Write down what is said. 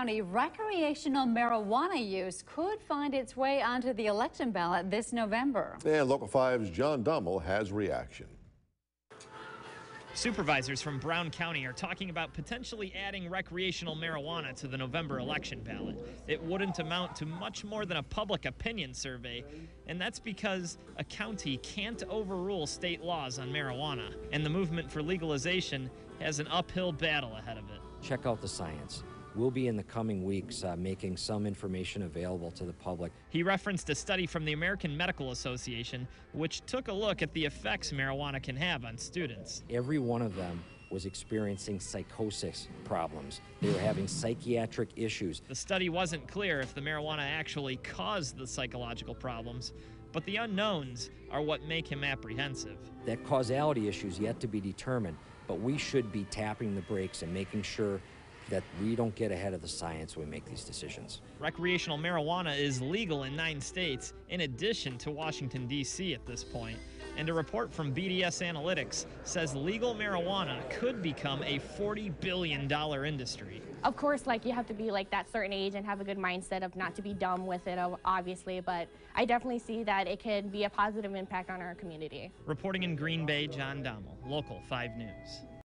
County, recreational marijuana use could find its way onto the election ballot this November. And Local 5's John Dummel has reaction. Supervisors from Brown County are talking about potentially adding recreational marijuana to the November election ballot. It wouldn't amount to much more than a public opinion survey, and that's because a county can't overrule state laws on marijuana, and the movement for legalization has an uphill battle ahead of it. Check out the science. We'll be in the coming weeks uh, making some information available to the public. He referenced a study from the American Medical Association, which took a look at the effects marijuana can have on students. Every one of them was experiencing psychosis problems. They were having psychiatric issues. The study wasn't clear if the marijuana actually caused the psychological problems, but the unknowns are what make him apprehensive. That causality issue is yet to be determined, but we should be tapping the brakes and making sure that we don't get ahead of the science when we make these decisions. Recreational marijuana is legal in nine states, in addition to Washington, D.C. at this point. And a report from BDS Analytics says legal marijuana could become a $40 billion industry. Of course, like you have to be like that certain age and have a good mindset of not to be dumb with it, obviously, but I definitely see that it can be a positive impact on our community. Reporting in Green Bay, John Dommel, Local 5 News.